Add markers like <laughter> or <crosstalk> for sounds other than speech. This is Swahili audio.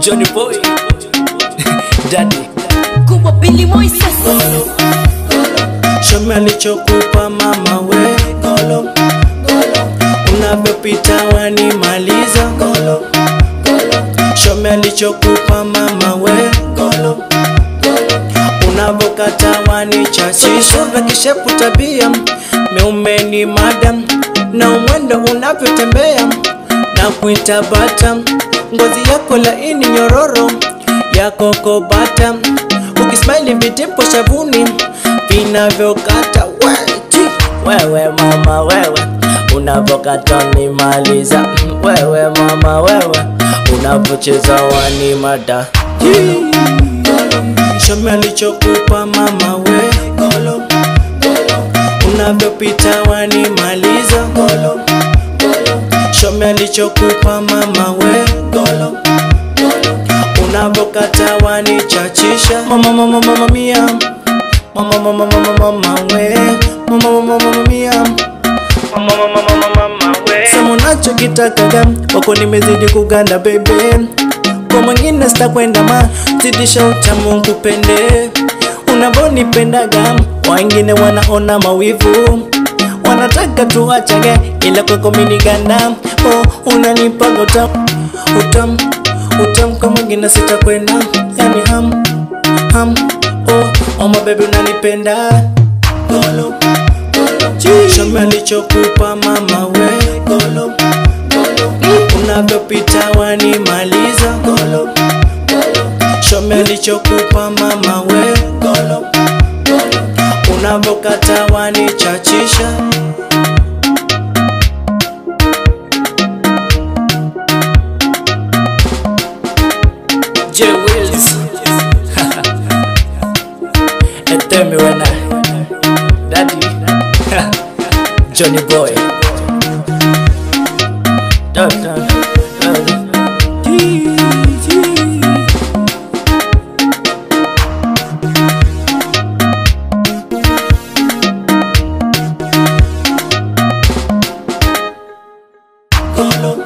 Johnny Boy. <laughs> Daddy. Kubwa Billy Moises Shome alichokupa mama we. Golo. Unavyopita wanimaliza. Golo. Shome alichokupa mama we. Golo. Unavyokata wanichachisha vya kishepu tabia. Meumeni madam. Na umwendo unavyotembea. Na kuita bata ngozi yako laini nyororo yako kobata. Ukismaili vitipo shavuni vinavyokata. Wewe mama wewe. Unavyokata nimaliza wewe mama wewe. Unavyocheza wanimada shomi alichokupa mama we. Maliza shomi alichokupa mama we. Golo unavyokata wanichachisha mama mama mama mia. Mama mama mama mama we. Mama mama mama mia. Mama mama mama mama we. Sema unachokitakaga wako nimezidi kuganda bebe kwa mwingine sitakwenda ma zidisha utamu kupende unavonipendaga wengine wanaona mawivu wanataka tuachage ila kwako miniganda oh, unanipaga utam utam utam kwa mwingine sitakwenda yani ham ham. Oh, oh my baby unanipenda. Golo shomi alichokupa mama we. Golo unavyopita wanimaliza. Golo shomi alichokupa mama we unavyokata wanichachisha. <laughs> Daddy. <laughs> Johnny Boy. Dog, dun, Colón,